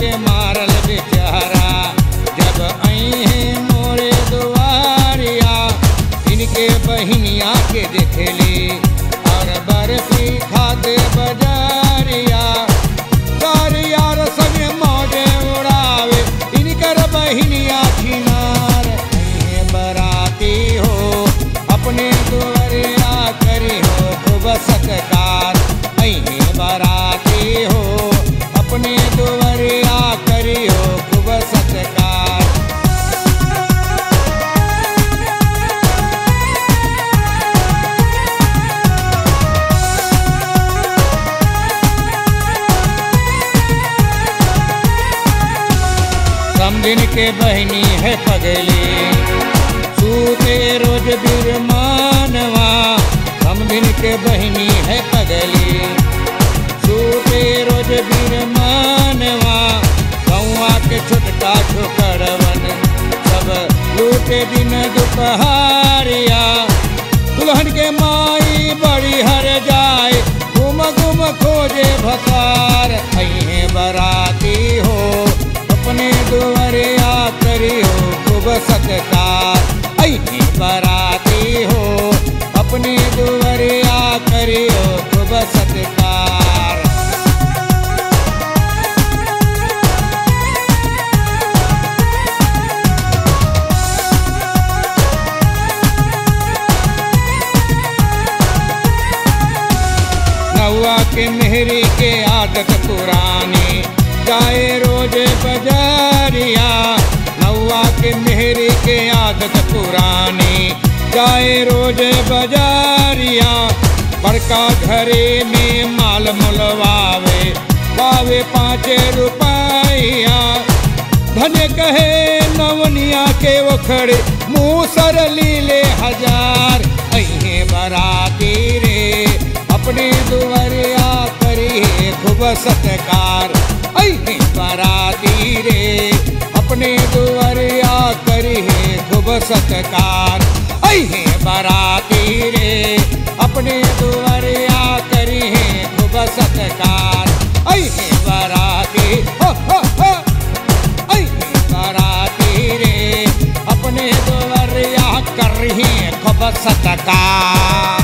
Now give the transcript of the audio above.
के मारल बेचारा। जब आई मोरे दुआरिया इनके बहनिया के देखेली और बर्फ़ी खाते बजारिया समझिन के बहनी है पगली। सूते रोज बिरमानवा दिन के बहनी है पगली। सूते रोज बिरमानवा कौआ के छुटका छुकरवन सब लूटे दिन दुपहारिया सत्कार अहे बराती हो, अपने दुवरिया करी हो खूब सत्कार। नौआ के मेहरी के आदत पुरानी जाए रोज बजारिया के मेहरी के आदत पुरानी जाए रोज बजारिया, बड़का घरे में माल मुलवावे पावे पाँच रुपया। धन कहे नवनिया के ओखड़े मुँह सर लीले हज़ार। अहे बराती रे अपने दुवरिया करी है खूब सत्कार। अहे बराती रे अपने दुवरिया करी है खूब सत्कार। अहे बराती रे, अपने दुवरिया करी है खूब सत्कार। अहे बराती, हो हो हो। अहे बराती रे, अपने दुवरिया कर रही खूब सत्कार।